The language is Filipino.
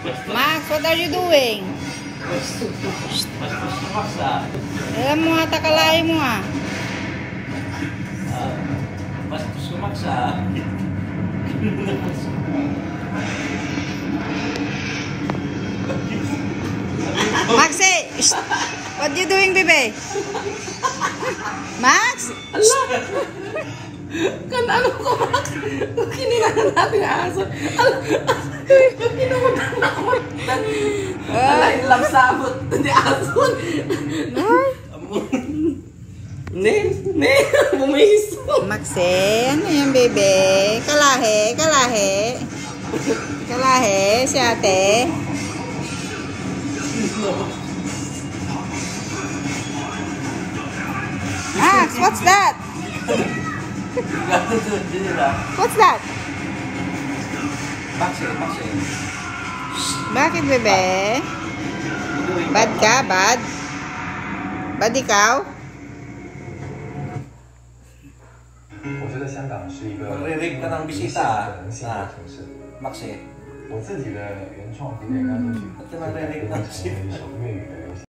Max, what are you doing? Alam mo nga, takalain mo ah. Ah, Bastos si Max. Maxi! shh. What you doing, bebe? Max? Kan ano ko, Max? Kininganan natin aso. Ala, kinukutan ako. Ala, Ah. ilang sabot. Hindi aso. Ne, ne, bumiso. Maxi, ano yan, bebe? Kalahe, kalahe. Kalahe, si ate. Max, what's that? Hindi nila. What's that? Max eh, Max eh. Bakit, bebe? Bad ka? Bad? Bad ikaw? 我觉得香港是一个 Maririnig ka ng bisita, ah. 很幸福的城市。 Max eh. 我自己的原创古典钢琴曲， Ba't ka naririnig ng